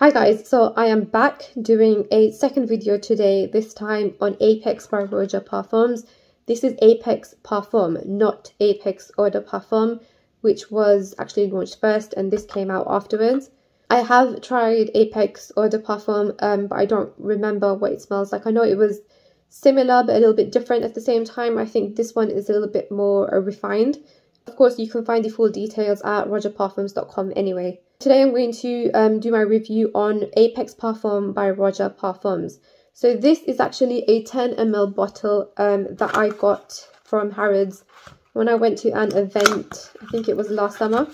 Hi guys, so I am back doing a second video today, this time on Apex by Roja Parfums. This is Apex Parfum, not Apex de Parfum, which was actually launched first and this came out afterwards. I have tried Apex de Parfum, um, but I don't remember what it smells like. I know it was similar but a little bit different at the same time. I think this one is a little bit more refined. Of course, you can find the full details at rojaparfums.com anyway. Today I'm going to um, do my review on Apex Parfum by Roja Parfums. So this is actually a 10 ml bottle um, that I got from Harrods when I went to an event, I think it was last summer.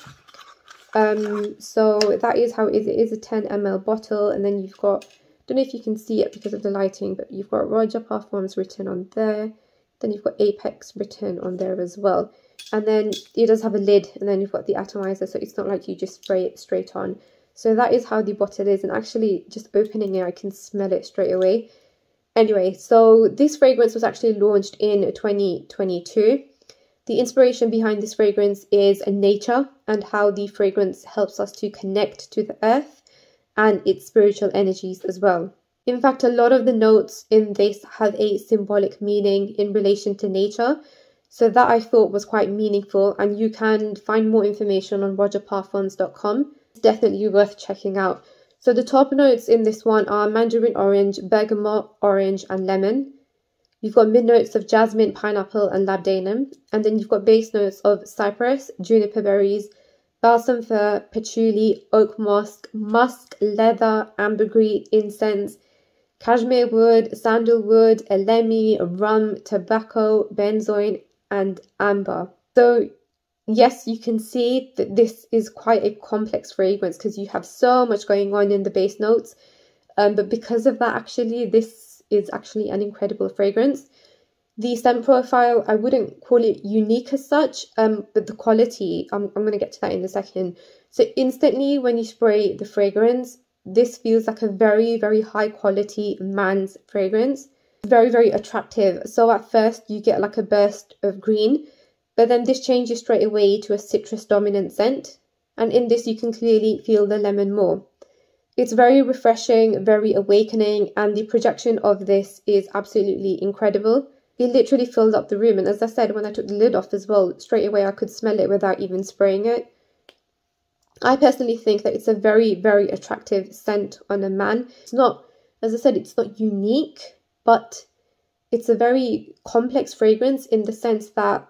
Um, so that is how it is. It is a 10 ml bottle and then you've got, don't know if you can see it because of the lighting, but you've got Roja Parfums written on there. Then you've got Apex written on there as well and then it does have a lid and then you've got the atomizer so it's not like you just spray it straight on. So that is how the bottle is and actually just opening it I can smell it straight away. Anyway so this fragrance was actually launched in 2022 the inspiration behind this fragrance is nature and how the fragrance helps us to connect to the earth and its spiritual energies as well. In fact a lot of the notes in this have a symbolic meaning in relation to nature so that I thought was quite meaningful, and you can find more information on rojaparfums.com. It's definitely worth checking out. So the top notes in this one are mandarin orange, bergamot orange, and lemon. You've got mid notes of jasmine, pineapple, and labdanum, and then you've got base notes of cypress, juniper berries, balsam fir, patchouli, oak moss, musk, leather, ambergris, incense, cashmere wood, sandalwood, elemi, rum, tobacco, benzoin, and amber. So yes, you can see that this is quite a complex fragrance because you have so much going on in the base notes. Um, but because of that, actually, this is actually an incredible fragrance. The scent profile, I wouldn't call it unique as such, um, but the quality, I'm, I'm going to get to that in a second. So instantly when you spray the fragrance, this feels like a very, very high quality man's fragrance very, very attractive. So at first you get like a burst of green, but then this changes straight away to a citrus dominant scent. And in this you can clearly feel the lemon more. It's very refreshing, very awakening, and the projection of this is absolutely incredible. It literally fills up the room. And as I said, when I took the lid off as well, straight away I could smell it without even spraying it. I personally think that it's a very, very attractive scent on a man. It's not, as I said, it's not unique, but it's a very complex fragrance in the sense that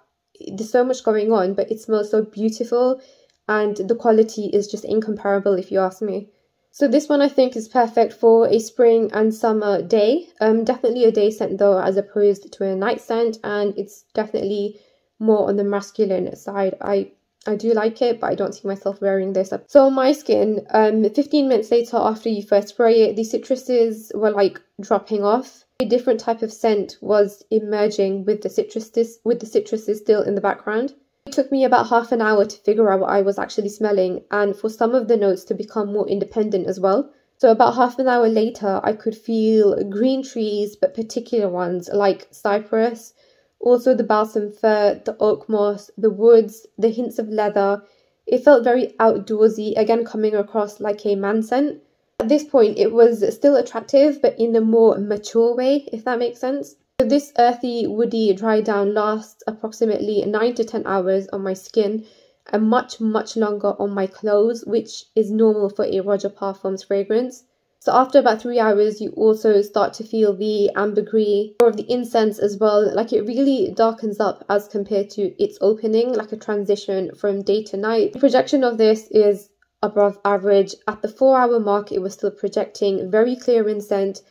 there's so much going on, but it smells so beautiful and the quality is just incomparable if you ask me. So this one I think is perfect for a spring and summer day. Um, definitely a day scent though as opposed to a night scent and it's definitely more on the masculine side. I I do like it, but I don't see myself wearing this. So on my skin, um, 15 minutes later after you first spray it, the citruses were like dropping off a different type of scent was emerging with the citruses with the citruses still in the background. It took me about half an hour to figure out what I was actually smelling and for some of the notes to become more independent as well. So about half an hour later, I could feel green trees, but particular ones like cypress, also the balsam fir, the oak moss, the woods, the hints of leather. It felt very outdoorsy, again coming across like a man scent. At this point, it was still attractive, but in a more mature way, if that makes sense. So this earthy, woody dry down lasts approximately 9 to 10 hours on my skin and much, much longer on my clothes, which is normal for a Roja Parfums fragrance. So after about three hours, you also start to feel the ambergris or of the incense as well. Like it really darkens up as compared to its opening, like a transition from day to night. The projection of this is above average. At the four hour mark, it was still projecting very clear in scent,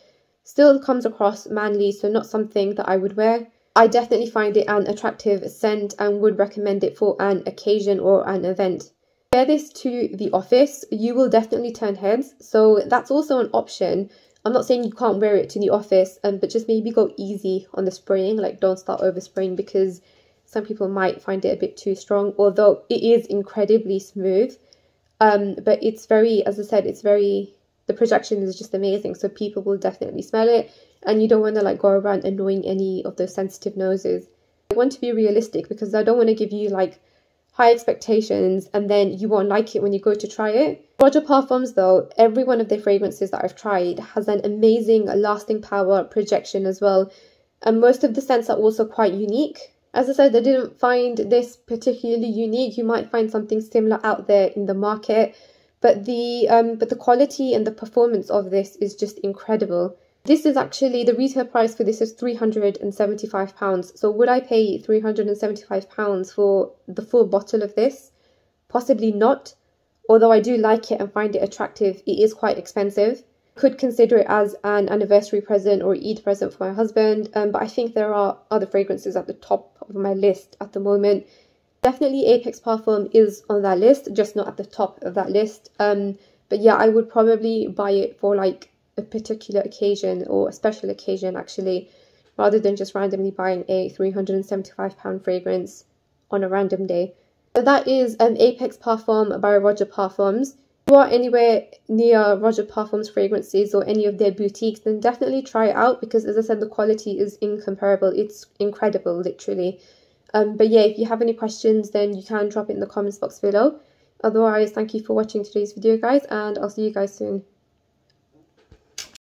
still comes across manly, so not something that I would wear. I definitely find it an attractive scent and would recommend it for an occasion or an event. Wear this to the office, you will definitely turn heads, so that's also an option. I'm not saying you can't wear it to the office, um, but just maybe go easy on the spraying, like don't start overspraying because some people might find it a bit too strong, although it is incredibly smooth. Um, but it's very, as I said, it's very, the projection is just amazing. So people will definitely smell it and you don't want to like go around annoying any of those sensitive noses. I want to be realistic because I don't want to give you like high expectations and then you won't like it when you go to try it. Roja Parfums though, every one of their fragrances that I've tried has an amazing lasting power projection as well. And most of the scents are also quite unique. As I said, I didn't find this particularly unique. You might find something similar out there in the market, but the um, but the quality and the performance of this is just incredible. This is actually the retail price for this is £375. So would I pay £375 for the full bottle of this? Possibly not. Although I do like it and find it attractive, it is quite expensive. Could consider it as an anniversary present or Eid present for my husband, um, but I think there are other fragrances at the top of my list at the moment. Definitely Apex Parfum is on that list, just not at the top of that list. Um, but yeah, I would probably buy it for like a particular occasion or a special occasion actually, rather than just randomly buying a £375 fragrance on a random day. So that is um, Apex Parfum by Roja Parfums. Are anywhere near Roja Parfums fragrances or any of their boutiques, then definitely try it out because as I said, the quality is incomparable. It's incredible, literally. Um, but yeah, if you have any questions, then you can drop it in the comments box below. Otherwise, thank you for watching today's video, guys, and I'll see you guys soon.